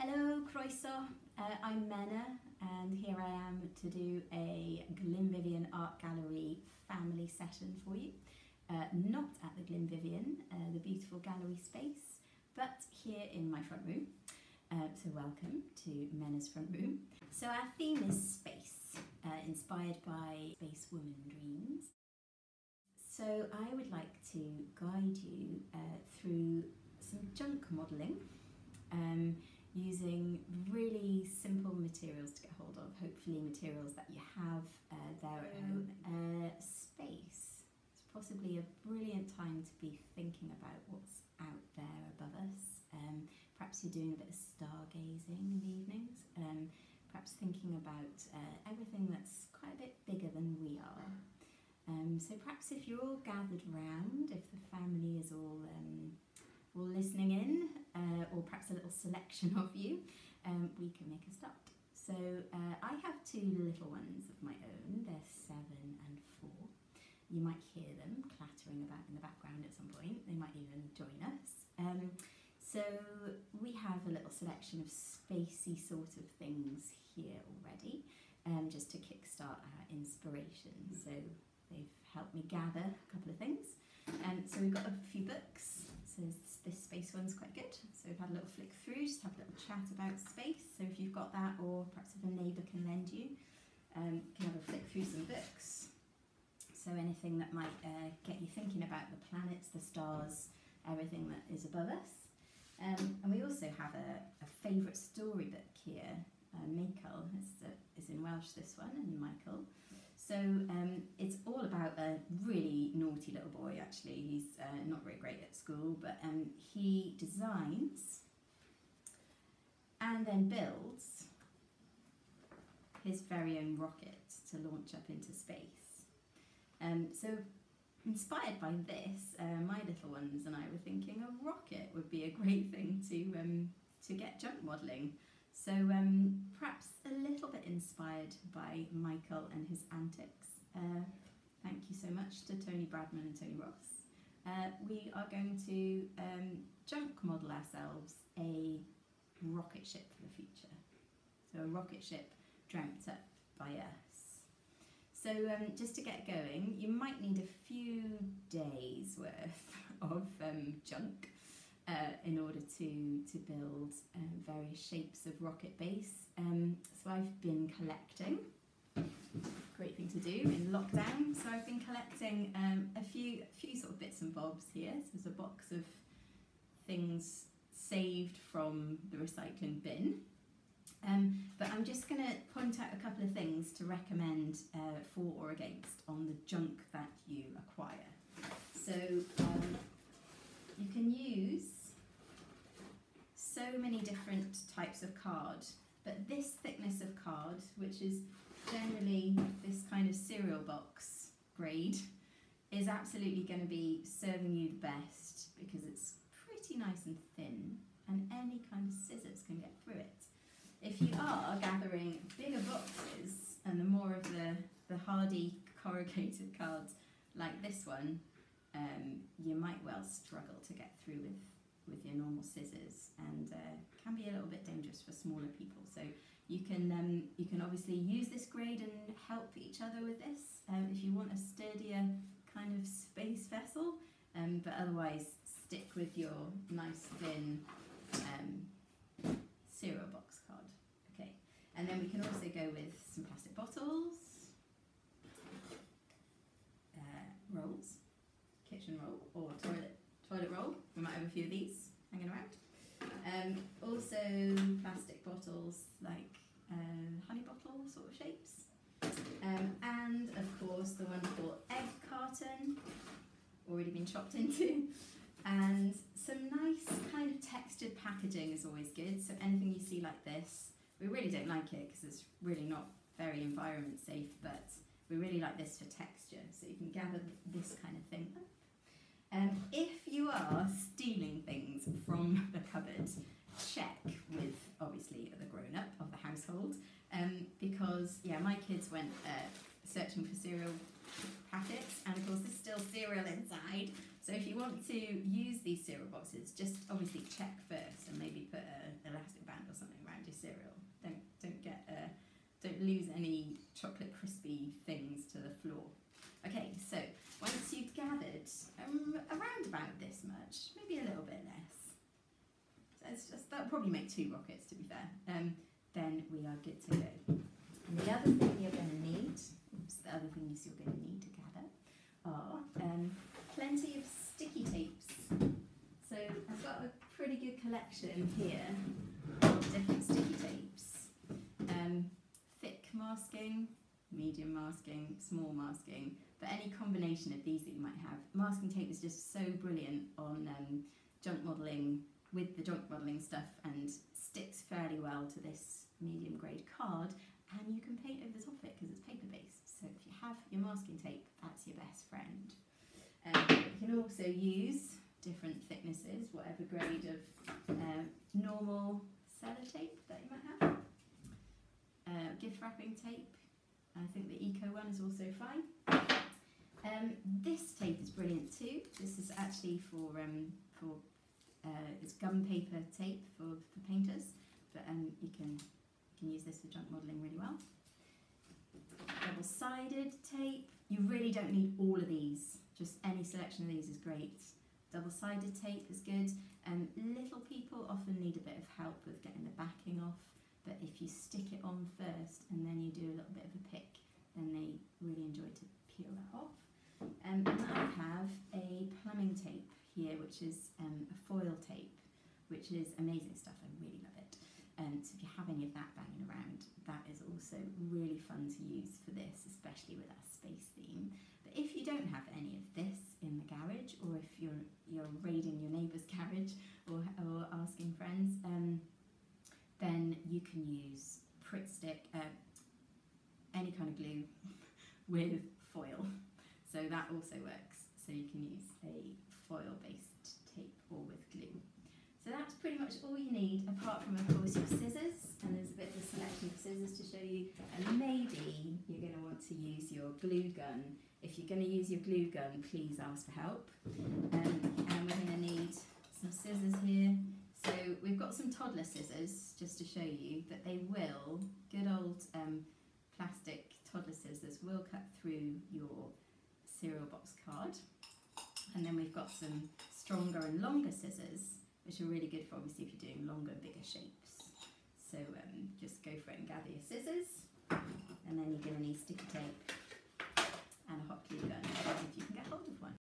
Hello, Croeso. Uh, I'm Menna, and here I am to do a Glynn Vivian Art Gallery family session for you. Uh, not at the Glynn Vivian, uh, the beautiful gallery space, but here in my front room. Uh, so welcome to Menna's front room. So our theme is space, uh, inspired by Space Woman Dreams. So I would like to guide you uh, through some junk modelling. Um, using really simple materials to get hold of, hopefully materials that you have uh, their own uh, space. It's possibly a brilliant time to be thinking about what's out there above us. Um, perhaps you're doing a bit of stargazing in the evenings, um, perhaps thinking about uh, everything that's quite a bit bigger than we are. Um, so perhaps if you're all gathered round, if the family is all um, all listening in, uh, or perhaps a little selection of you, um, we can make a start. So uh, I have two little ones of my own, they're seven and four. You might hear them clattering about in the background at some point, they might even join us. Um, so we have a little selection of spacey sort of things here already, um, just to kickstart our inspiration. So they've helped me gather a couple of things. Um, so we've got a few books. So this space one's quite good. So we've had a little flick through, just have a little chat about space. So if you've got that, or perhaps if a neighbour can lend you, um, you can have a flick through some books. So anything that might uh, get you thinking about the planets, the stars, everything that is above us. Um, and we also have a, a favourite storybook here. Uh, Michael is, uh, is in Welsh, this one, and Michael. So um, it's all about a really naughty little boy, actually. He's uh, not very great at school, but um, he designs and then builds his very own rocket to launch up into space. Um, so inspired by this, uh, my little ones and I were thinking a rocket would be a great thing to, um, to get junk modelling. So um, perhaps a little bit inspired by Michael and his antics. Uh, thank you so much to Tony Bradman and Tony Ross. Uh, we are going to um, junk model ourselves a rocket ship for the future. So a rocket ship dreamt up by us. So um, just to get going, you might need a few days worth of um, junk uh, in order to, to build um, various shapes of rocket base. Um, so I've been collecting, great thing to do in lockdown. So I've been collecting um, a few, few sort of bits and bobs here. So there's a box of things saved from the recycling bin. Um, but I'm just going to point out a couple of things to recommend uh, for or against on the junk that you acquire. So um, you can use many different types of card, but this thickness of card, which is generally this kind of cereal box grade, is absolutely going to be serving you the best because it's pretty nice and thin and any kind of scissors can get through it. If you are gathering bigger boxes and the more of the, the hardy corrugated cards like this one, um, you might well struggle to get through with with your normal scissors and uh, can be a little bit dangerous for smaller people. So you can um, you can obviously use this grade and help each other with this um, if you want a sturdier kind of space vessel. Um, but otherwise, stick with your nice thin um, cereal box card. Okay, and then we can also go with some plastic bottles, uh, rolls, kitchen roll or toilet toilet roll. We might have a few of these hanging around. Um, also plastic bottles like uh, honey bottle sort of shapes. Um, and of course the wonderful egg carton, already been chopped into. And some nice kind of textured packaging is always good. So anything you see like this, we really don't like it because it's really not very environment safe, but we really like this for texture. So you can gather this kind of thing um, if you are stealing things from the cupboard, check with obviously the grown up of the household um, because yeah, my kids went uh, searching for cereal packets, and of course there's still cereal inside. So if you want to use these cereal boxes, just obviously check first and maybe put an elastic band or something around your cereal. Don't don't get uh, don't lose any chocolate crispy things to the floor. Okay, so once you've gathered around about this much, maybe a little bit less. So it's just that'll probably make two rockets to be fair. Um, then we are good to go. And the other thing you're going to need, oops, the other things you're going to need to gather are um, plenty of sticky tapes. So I've got a pretty good collection here of different sticky tapes. Um, thick masking, medium masking, small masking, but any combination of these that you might have. Masking tape is just so brilliant on um, junk modelling with the junk modelling stuff and sticks fairly well to this medium grade card and you can paint over the top of it because it's paper based. So if you have your masking tape, that's your best friend. Um, you can also use different thicknesses, whatever grade of uh, normal sellotape that you might have. Uh, gift wrapping tape, I think the Eco one is also fine. Um, this tape is brilliant too. This is actually for um, for uh, it's gum paper tape for, for painters, but um, you can you can use this for junk modelling really well. Double-sided tape. You really don't need all of these. Just any selection of these is great. Double-sided tape is good. Um, little people often need a bit of help with getting the backing off, but if you stick it on first and then you do a little bit of a pick, then they really enjoy to peel that off. Um, and I have a plumbing tape here, which is um, a foil tape, which is amazing stuff. I really love it. Um, so if you have any of that banging around, that is also really fun to use for this, especially with our space theme. But if you don't have any of this in the garage, or if you're you're raiding your neighbour's garage or, or asking friends, um, then you can use Pritt stick, uh, any kind of glue with foil. So that also works. So you can use a foil-based tape or with glue. So that's pretty much all you need, apart from, of course, your scissors. And there's a bit of a selection of scissors to show you. And maybe you're going to want to use your glue gun. If you're going to use your glue gun, please ask for help. Um, and we're going to need some scissors here. So we've got some toddler scissors, just to show you that they will, good old um, plastic toddler scissors will cut through your cereal box card. And then we've got some stronger and longer scissors, which are really good for obviously if you're doing longer, bigger shapes. So um, just go for it and gather your scissors. And then you're going to need sticky tape and a hot glue gun, if you can get hold of one.